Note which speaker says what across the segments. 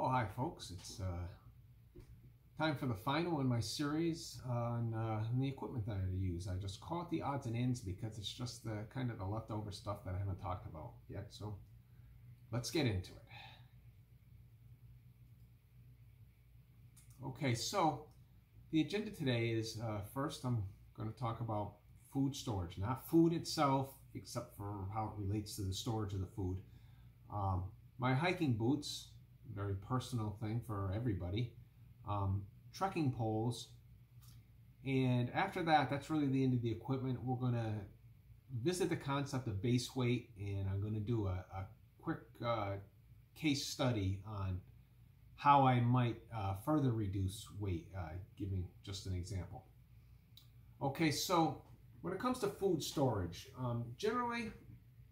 Speaker 1: Oh, hi folks. It's uh, time for the final in my series on, uh, the equipment that I use. I just call it the odds and ends because it's just the kind of the leftover stuff that I haven't talked about yet. So let's get into it. Okay, so the agenda today is uh, first I'm going to talk about food storage, not food itself, except for how it relates to the storage of the food. Um, my hiking boots, very personal thing for everybody. Um, trekking poles. And after that, that's really the end of the equipment. We're going to visit the concept of base weight, and I'm going to do a, a quick uh, case study on how I might uh, further reduce weight, uh, giving just an example. Okay, so when it comes to food storage, um, generally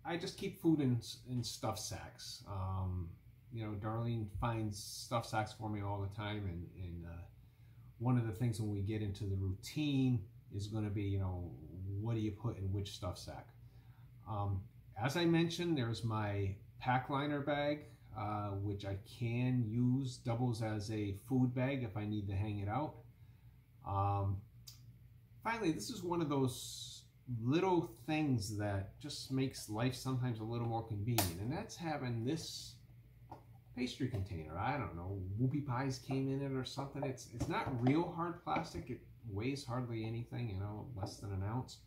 Speaker 1: I just keep food in, in stuff sacks. Um, you know, Darlene finds stuff sacks for me all the time, and, and uh, one of the things when we get into the routine is going to be, you know, what do you put in which stuff sack? Um, as I mentioned, there's my pack liner bag, uh, which I can use, doubles as a food bag if I need to hang it out. Um, finally, this is one of those little things that just makes life sometimes a little more convenient, and that's having this pastry container. I don't know, whoopie pies came in it or something. It's it's not real hard plastic. It weighs hardly anything, you know, less than an ounce.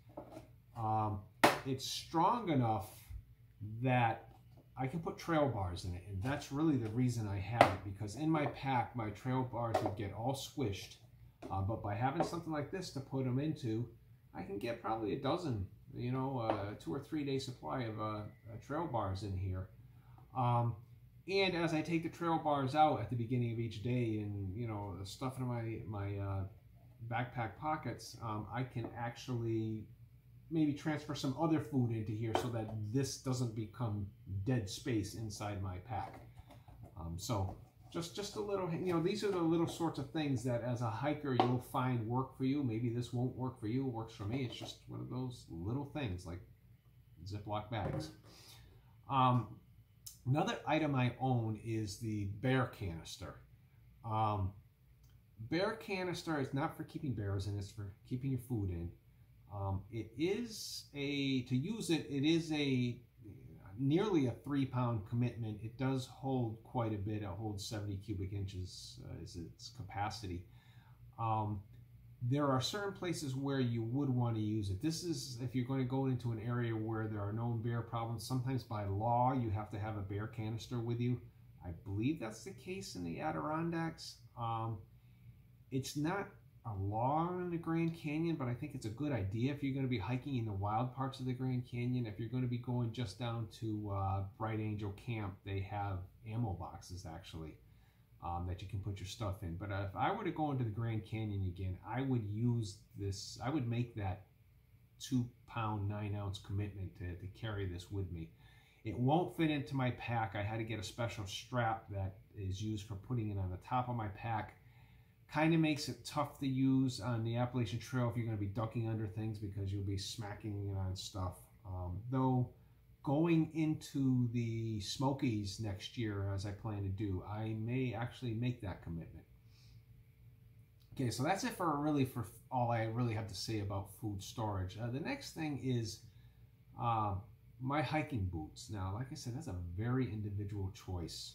Speaker 1: Um, it's strong enough that I can put trail bars in it, and that's really the reason I have it, because in my pack, my trail bars would get all squished, uh, but by having something like this to put them into, I can get probably a dozen, you know, uh, two or three day supply of uh, trail bars in here. Um, and as I take the trail bars out at the beginning of each day and, you know, stuff in my, my uh, backpack pockets, um, I can actually maybe transfer some other food into here so that this doesn't become dead space inside my pack. Um, so just just a little, you know, these are the little sorts of things that as a hiker you'll find work for you. Maybe this won't work for you, it works for me. It's just one of those little things like Ziploc bags. Um, Another item I own is the bear canister. Um, bear canister is not for keeping bears in, it's for keeping your food in. Um, it is a, to use it, it is a nearly a three pound commitment. It does hold quite a bit. It holds 70 cubic inches uh, is its capacity. Um, there are certain places where you would want to use it. This is if you're going to go into an area where there are known bear problems. Sometimes by law you have to have a bear canister with you. I believe that's the case in the Adirondacks. Um, it's not a law in the Grand Canyon, but I think it's a good idea if you're going to be hiking in the wild parts of the Grand Canyon. If you're going to be going just down to uh, Bright Angel Camp, they have ammo boxes actually um, that you can put your stuff in. But if I were to go into the Grand Canyon again, I would use this, I would make that two pound, nine ounce commitment to, to carry this with me. It won't fit into my pack. I had to get a special strap that is used for putting it on the top of my pack. Kind of makes it tough to use on the Appalachian Trail if you're going to be ducking under things because you'll be smacking it on stuff. Um, though going into the Smokies next year, as I plan to do, I may actually make that commitment. Okay, so that's it for really for all I really have to say about food storage. Uh, the next thing is uh, my hiking boots. Now, like I said, that's a very individual choice.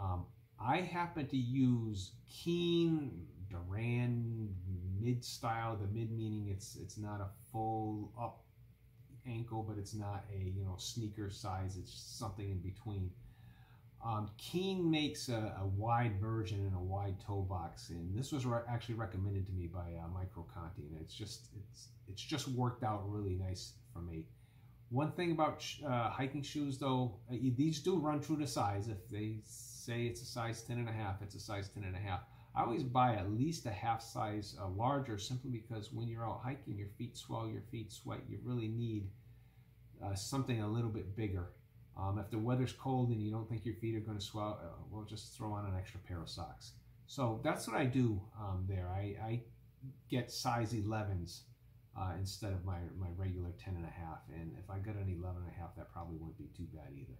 Speaker 1: Um, I happen to use Keen Durand mid style. The mid meaning it's it's not a full up ankle, but it's not a you know sneaker size. It's something in between. Um, Keen makes a, a, wide version and a wide toe box, and this was re actually recommended to me by uh, Micro Conti, and it's just it's it's just worked out really nice for me. One thing about uh, hiking shoes, though, uh, these do run true to size. If they say it's a size 10 and a half, it's a size 10 and a half. I always buy at least a half size uh, larger simply because when you're out hiking, your feet swell, your feet sweat. You really need uh, something a little bit bigger. Um, if the weather's cold and you don't think your feet are going to swell, uh, we'll just throw on an extra pair of socks. So that's what I do um, there. I, I, get size 11s uh, instead of my, my regular 10 and a half. And if I got an 11 and a half, that probably wouldn't be too bad either.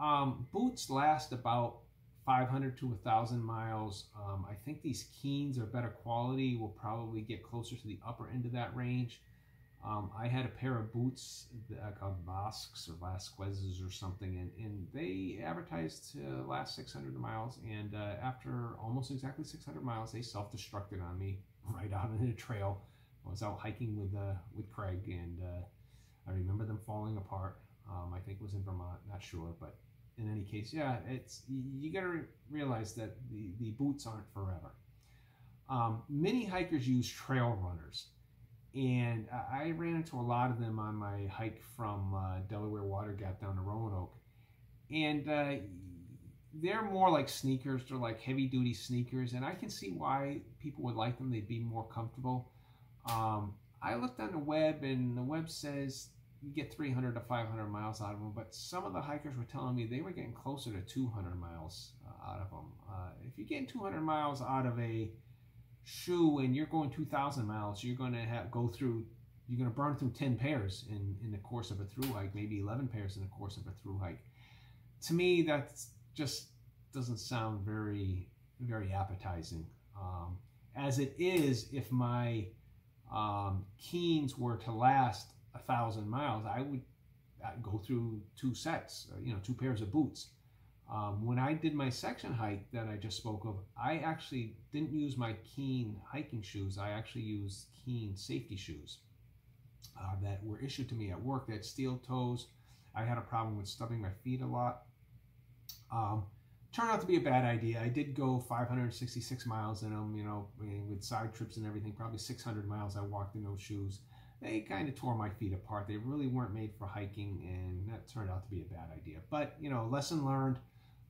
Speaker 1: Um, boots last about 500 to 1,000 miles. Um, I think these Keens are better quality. We'll probably get closer to the upper end of that range. Um, I had a pair of boots that called Vasques or Vasquez's or something, and, and they advertised to last 600 miles. And uh, after almost exactly 600 miles, they self-destructed on me right out on the trail. I was out hiking with uh, with Craig, and uh, I remember them falling apart. Um, I think it was in Vermont, not sure, but in any case, yeah, it's you got to realize that the, the boots aren't forever. Um, many hikers use trail runners, and I ran into a lot of them on my hike from uh, Delaware Water Gap down to Roanoke, and uh, they're more like sneakers. They're like heavy duty sneakers, and I can see why people would like them. They'd be more comfortable. Um, I looked on the web, and the web says you get 300 to 500 miles out of them, but some of the hikers were telling me they were getting closer to 200 miles uh, out of them. Uh, if you're getting 200 miles out of a shoe and you're going 2,000 miles, you're going to have go through, you're going to burn through 10 pairs in, in the course of a through hike, maybe 11 pairs in the course of a through hike. To me, that just doesn't sound very, very appetizing. Um, as it is, if my um, Keens were to last a thousand miles, I would go through two sets, uh, you know, two pairs of boots. Um, when I did my section hike that I just spoke of, I actually didn't use my Keen hiking shoes. I actually used Keen safety shoes uh, that were issued to me at work. Had steel toes. I had a problem with stubbing my feet a lot. Um, turned out to be a bad idea. I did go 566 miles in them, you know, with side trips and everything. Probably 600 miles I walked in those shoes they kind of tore my feet apart. They really weren't made for hiking, and that turned out to be a bad idea. But, you know, lesson learned.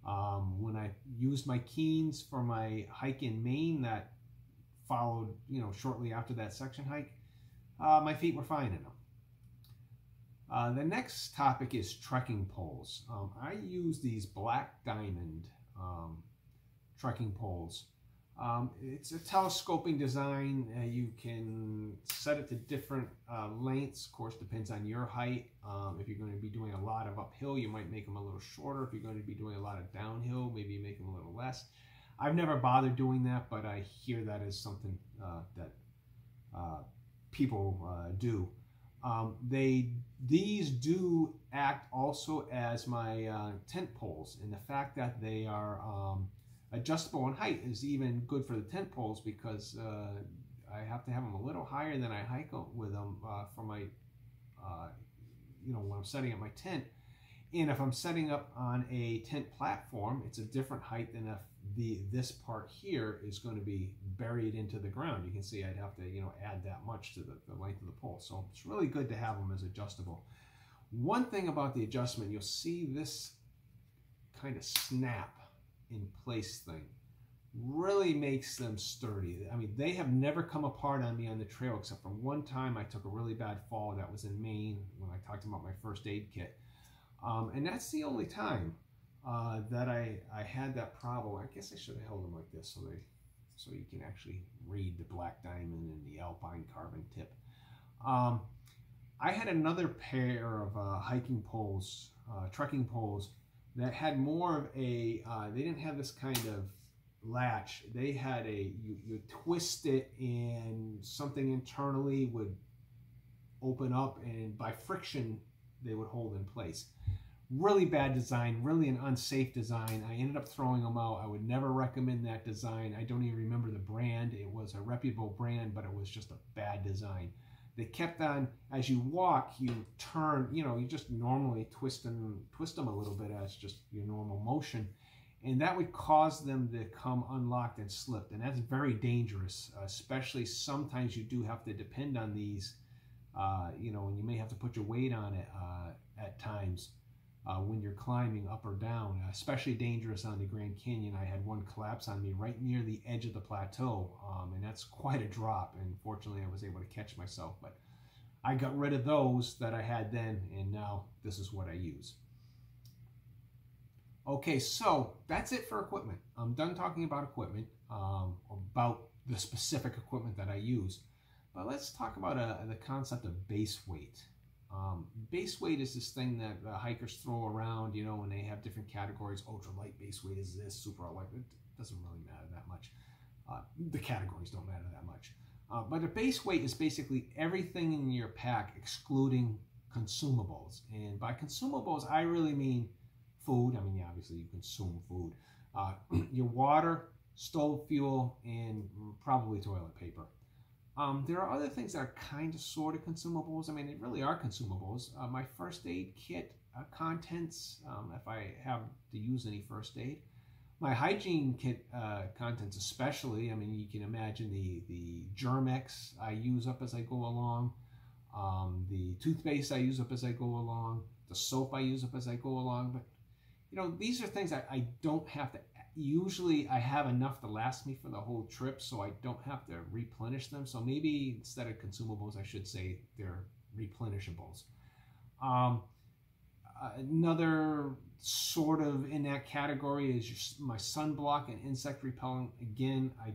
Speaker 1: Um, when I used my Keens for my hike in Maine that followed, you know, shortly after that section hike, uh, my feet were fine in them. Uh, the next topic is trekking poles. Um, I use these Black Diamond um, trekking poles. Um, it's a telescoping design. Uh, you can set it to different uh, lengths. Of course, depends on your height. Um, if you're going to be doing a lot of uphill, you might make them a little shorter. If you're going to be doing a lot of downhill, maybe make them a little less. I've never bothered doing that, but I hear that is something uh, that uh, people uh, do. Um, they these do act also as my uh, tent poles, and the fact that they are um, adjustable in height is even good for the tent poles because uh, I have to have them a little higher than I hike with them uh, for my, uh, you know, when I'm setting up my tent. And if I'm setting up on a tent platform, it's a different height than if the this part here is going to be buried into the ground. You can see I'd have to, you know, add that much to the, the length of the pole. So it's really good to have them as adjustable. One thing about the adjustment, you'll see this kind of snap in place thing really makes them sturdy. I mean, they have never come apart on me on the trail except for one time I took a really bad fall. That was in Maine when I talked about my first aid kit. Um, and that's the only time uh, that I, I had that problem. I guess I should have held them like this so they so you can actually read the black diamond and the alpine carbon tip. Um, I had another pair of uh, hiking poles, uh, trekking poles that had more of a, uh, they didn't have this kind of latch. They had a, you, you twist it and something internally would open up and by friction, they would hold in place. Really bad design, really an unsafe design. I ended up throwing them out. I would never recommend that design. I don't even remember the brand. It was a reputable brand, but it was just a bad design they kept on as you walk you turn you know you just normally twist them twist them a little bit as just your normal motion. And that would cause them to come unlocked and slipped. And that's very dangerous especially sometimes you do have to depend on these uh, you know and you may have to put your weight on it uh, at times uh, when you're climbing up or down, especially dangerous on the Grand Canyon. I had one collapse on me right near the edge of the plateau, um, and that's quite a drop. And fortunately, I was able to catch myself. But I got rid of those that I had then, and now this is what I use. Okay, so that's it for equipment. I'm done talking about equipment, um, about the specific equipment that I use. But let's talk about uh, the concept of base weight. Um, base weight is this thing that uh, hikers throw around, you know, when they have different categories. Ultralight base weight is this, super light. It doesn't really matter that much. Uh, the categories don't matter that much. Uh, but a base weight is basically everything in your pack excluding consumables. And by consumables, I really mean food. I mean, obviously you consume food. Uh, your water, stove fuel, and probably toilet paper. Um, there are other things that are kind of sort of consumables. I mean, they really are consumables. Uh, my first aid kit uh, contents, um, if I have to use any first aid. My hygiene kit uh, contents especially, I mean, you can imagine the, the Germ-X I use up as I go along, um, the toothpaste I use up as I go along, the soap I use up as I go along. But, you know, these are things I don't have to usually I have enough to last me for the whole trip, so I don't have to replenish them. So maybe instead of consumables, I should say they're replenishables. Um, another sort of in that category is just my sunblock and insect repellent. Again, I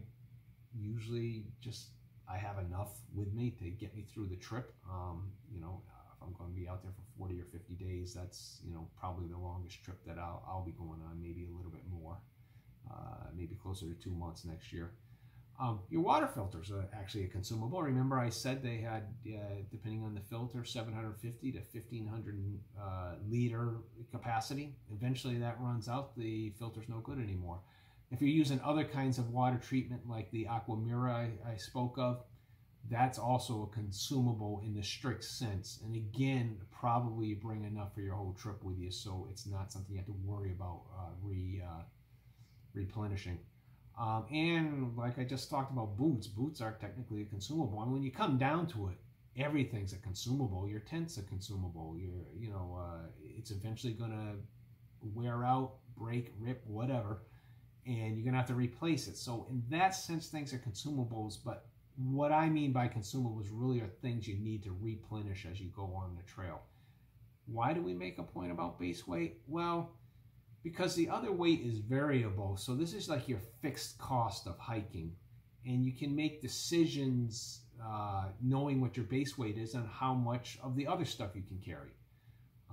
Speaker 1: usually just I have enough with me to get me through the trip. Um, you know, if I'm going to be out there for 40 or 50 days, that's you know probably the longest trip that I'll, I'll be going on, maybe a little bit more uh, maybe closer to two months next year. Um, your water filters are actually a consumable. Remember I said they had, uh, depending on the filter, 750 to 1500 uh, liter capacity. Eventually that runs out, the filter's no good anymore. If you're using other kinds of water treatment like the Aquamira I, I spoke of, that's also a consumable in the strict sense. And again, probably you bring enough for your whole trip with you, so it's not something you have to worry about uh, re uh, replenishing. Um, and like I just talked about boots, boots are technically a consumable. And when you come down to it, everything's a consumable. Your tent's a consumable. Your, you know, uh, it's eventually going to wear out, break, rip, whatever, and you're going to have to replace it. So in that sense, things are consumables. But what I mean by consumables really are things you need to replenish as you go on the trail. Why do we make a point about base weight? Well, because the other weight is variable. So this is like your fixed cost of hiking. And you can make decisions uh, knowing what your base weight is and how much of the other stuff you can carry.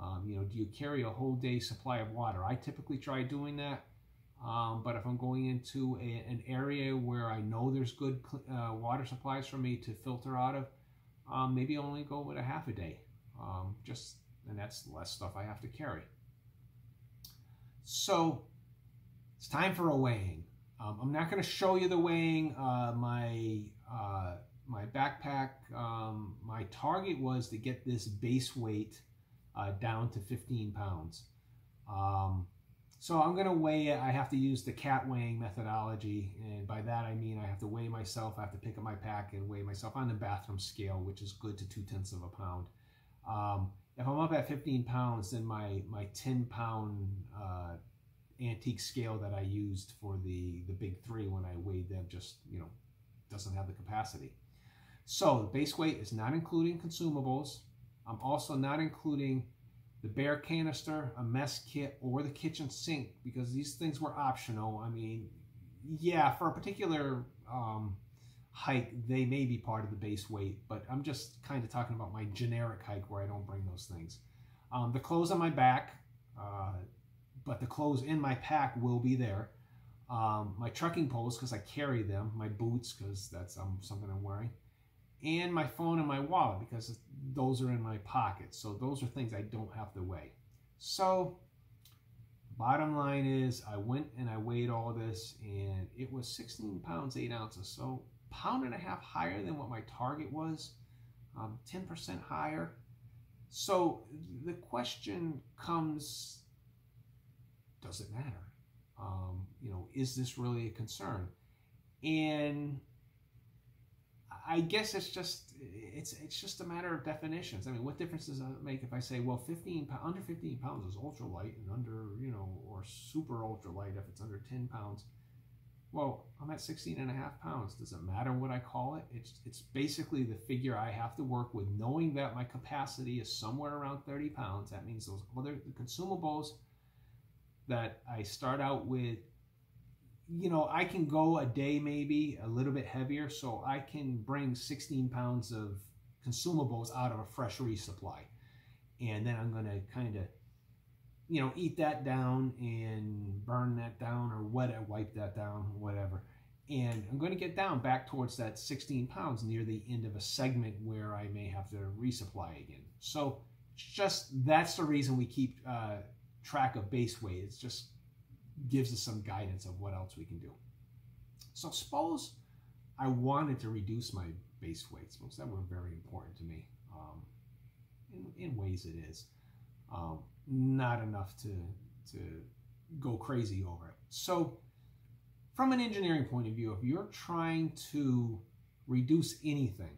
Speaker 1: Um, you know, do you carry a whole day supply of water? I typically try doing that. Um, but if I'm going into a, an area where I know there's good uh, water supplies for me to filter out of, um, maybe only go with a half a day. Um, just and that's less stuff I have to carry. So it's time for a weighing. Um, I'm not going to show you the weighing. Uh, my uh, my backpack, um, my target was to get this base weight uh, down to 15 pounds. Um, so I'm going to weigh it. I have to use the cat weighing methodology. And by that, I mean I have to weigh myself. I have to pick up my pack and weigh myself on the bathroom scale, which is good to two tenths of a pound. Um, if I'm up at 15 pounds, then my, my 10 pound uh, antique scale that I used for the, the big three when I weighed them just, you know, doesn't have the capacity. So the base weight is not including consumables. I'm also not including the bear canister, a mess kit, or the kitchen sink because these things were optional. I mean, yeah, for a particular um, hike, they may be part of the base weight, but I'm just kind of talking about my generic hike where I don't bring those things. Um, the clothes on my back, uh, but the clothes in my pack will be there. Um, my trekking poles, because I carry them, my boots, because that's um, something I'm wearing, and my phone and my wallet, because those are in my pocket. So those are things I don't have to weigh. So bottom line is I went and I weighed all this, and it was 16 pounds, 8 ounces. So pound and a half higher than what my target was, 10% um, higher. So the question comes, does it matter? Um, you know, is this really a concern? And I guess it's just it's it's just a matter of definitions. I mean, what difference does it make if I say, well, 15 under 15 pounds is ultralight, and under you know, or super ultralight if it's under 10 pounds well, I'm at 16 and a half pounds. Does it matter what I call it? It's, it's basically the figure I have to work with, knowing that my capacity is somewhere around 30 pounds. That means those other consumables that I start out with, you know, I can go a day maybe a little bit heavier, so I can bring 16 pounds of consumables out of a fresh resupply. and then I'm going to kind of, you know, eat that down and burn that down or what, wipe that down, whatever. And I'm going to get down back towards that 16 pounds near the end of a segment where I may have to resupply again. So just that's the reason we keep uh, track of base weight. It just gives us some guidance of what else we can do. So suppose I wanted to reduce my base weight. Suppose that were very important to me. Um, in, in, ways it is. Um, not enough to, to go crazy over it. So from an engineering point of view, if you're trying to reduce anything,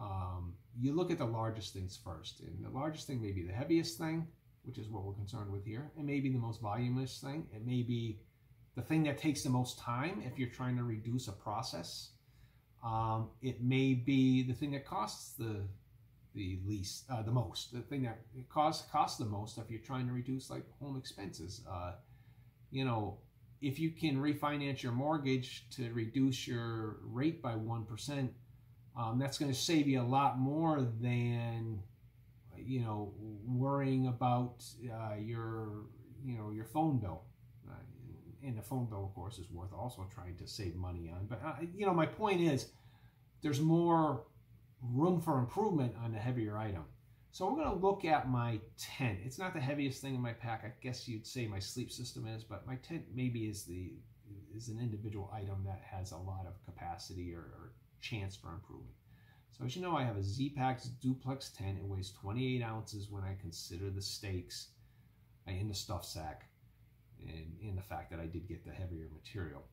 Speaker 1: um, you look at the largest things first. And the largest thing may be the heaviest thing, which is what we're concerned with here. It may be the most voluminous thing. It may be the thing that takes the most time if you're trying to reduce a process. Um, it may be the thing that costs the the least, uh, the most, the thing that costs costs the most if you're trying to reduce like home expenses. Uh, you know, if you can refinance your mortgage to reduce your rate by 1%, um, that's going to save you a lot more than, you know, worrying about uh, your, you know, your phone bill. Uh, and the phone bill, of course, is worth also trying to save money on. But, uh, you know, my point is there's more room for improvement on the heavier item. So we're going to look at my tent. It's not the heaviest thing in my pack. I guess you'd say my sleep system is, but my tent maybe is the is an individual item that has a lot of capacity or, or chance for improvement. So as you know, I have a Z-Packs duplex tent. It weighs 28 ounces when I consider the stakes in the stuff sack and in the fact that I did get the heavier material.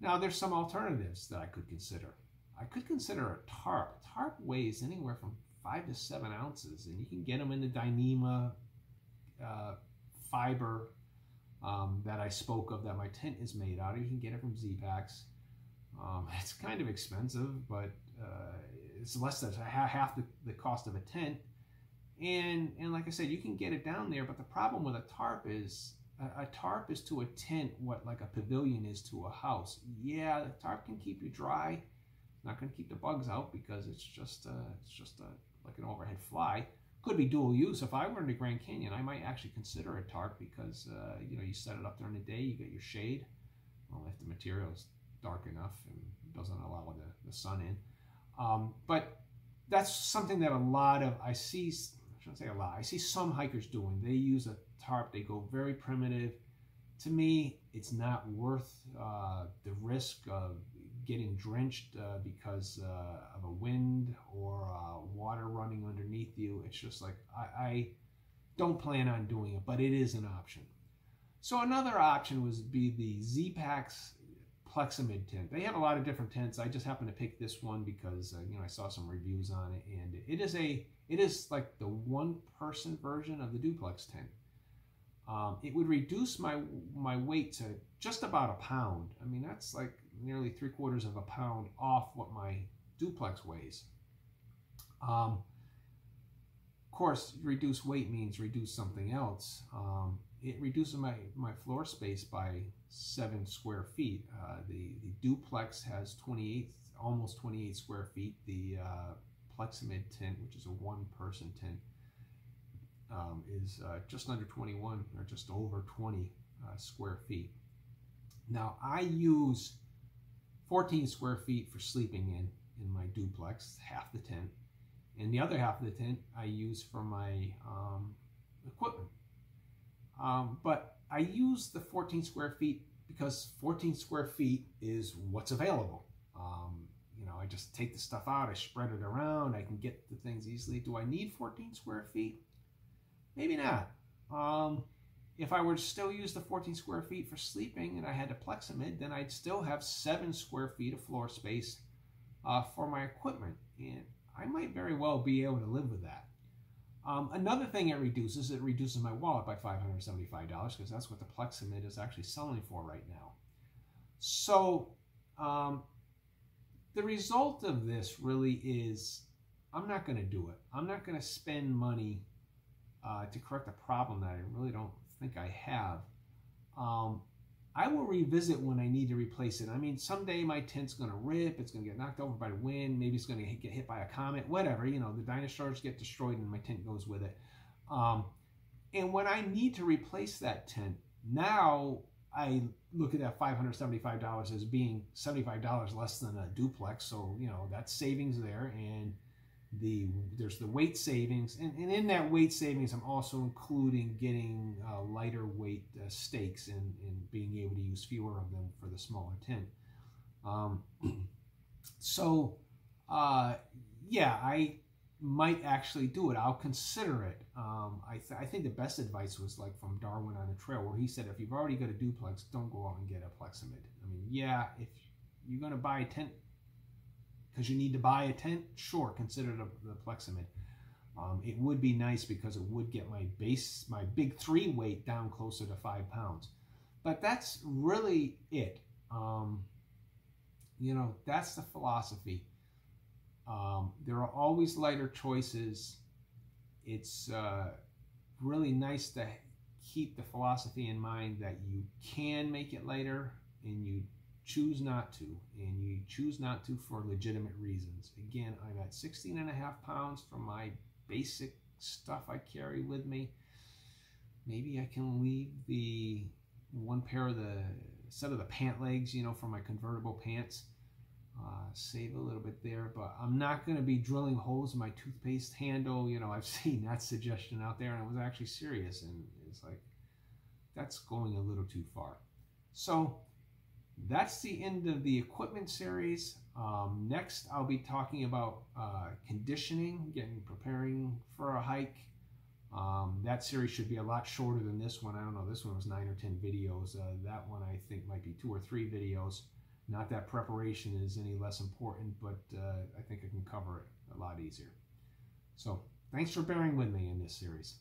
Speaker 1: Now there's some alternatives that I could consider. I could consider a tarp. A tarp weighs anywhere from five to seven ounces, and you can get them in the Dyneema uh, fiber um, that I spoke of that my tent is made out of. You can get it from Z-Packs. Um, it's kind of expensive, but uh, it's less than half the, the cost of a tent. And, and like I said, you can get it down there, but the problem with a tarp is a, tarp is to a tent what like a pavilion is to a house. Yeah, the tarp can keep you dry. Not going to keep the bugs out because it's just a, it's just a like an overhead fly. Could be dual use. If I were in the Grand Canyon, I might actually consider a tarp because uh, you know you set it up during the day, you get your shade. Well, if the material is dark enough and doesn't allow the, the sun in. Um, but that's something that a lot of I see. I shouldn't say a lot. I see some hikers doing. They use a tarp. They go very primitive. To me, it's not worth uh, the risk of getting drenched uh, because uh, of a wind or uh, water running underneath you. It's just like, I, I, don't plan on doing it, but it is an option. So another option was be the Z-Packs Plexamid tent. They have a lot of different tents. I just happened to pick this one because, uh, you know, I saw some reviews on it and it is a, it is like the one person version of the duplex tent. Um, it would reduce my my weight to just about a pound. I mean, that's like nearly three quarters of a pound off what my duplex weighs. Um, of course, reduce weight means reduce something else. Um, it reduces my, my floor space by seven square feet. Uh, the, the duplex has 28, almost 28 square feet. The uh, tent, which is a one person tent, um, is uh, just under 21 or just over 20 uh, square feet. Now I use 14 square feet for sleeping in in my duplex, half the tent, and the other half of the tent I use for my um, equipment. Um, but I use the 14 square feet because 14 square feet is what's available. Um, you know, I just take the stuff out, I spread it around, I can get the things easily. Do I need 14 square feet? Maybe not. If I were to still use the 14 square feet for sleeping and I had a Plexamid, then I'd still have 7 square feet of floor space uh, for my equipment. And I might very well be able to live with that. Um, another thing it reduces, it reduces my wallet by $575 because that's what the Plexamid is actually selling for right now. So um, the result of this really is I'm not going to do it. I'm not going to spend money uh, to correct a problem that I really don't think I have. Um, I will revisit when I need to replace it. I mean, someday my tent's going to rip, it's going to get knocked over by the wind, maybe it's going to get hit by a comet, whatever. You know, the dinosaurs get destroyed and my tent goes with it. Um, and when I need to replace that tent, now I look at that $575 as being $75 less than a duplex. So, you know, that's savings there. And the there's the weight savings. And, and in that weight savings, I'm also including getting uh, lighter weight uh, stakes and, and being able to use fewer of them for the smaller tent. Um, so, uh, yeah, I might actually do it. I'll consider it. Um, I, th- I think the best advice was like from Darwin on the Trail, where he said, if you've already got a duplex, don't go out and get a Plexamid. I mean, yeah, if you're going to buy a tent because you need to buy a tent, sure, consider the, the Plexamid. Um, it would be nice because it would get my base, my big three weight down closer to five pounds. But that's really it. Um, you know, that's the philosophy. Um, there are always lighter choices. It's uh, really nice to keep the philosophy in mind that you can make it lighter and you choose not to, and you choose not to for legitimate reasons. Again, I'm at 16 and a half pounds for my basic stuff I carry with me. Maybe I can leave the one pair of the set of the pant legs, you know, for my convertible pants uh, save a little bit there, but I'm not going to be drilling holes in my toothpaste handle. You know, I've seen that suggestion out there, and I was actually serious, and it's like that's going a little too far. So that's the end of the equipment series. Um, next, I'll be talking about uh, conditioning, getting preparing for a hike. Um, that series should be a lot shorter than this one. I don't know. This one was nine or ten videos. Uh, that one I think might be two or three videos. Not that preparation is any less important, but uh, I think I can cover it a lot easier. So thanks for bearing with me in this series.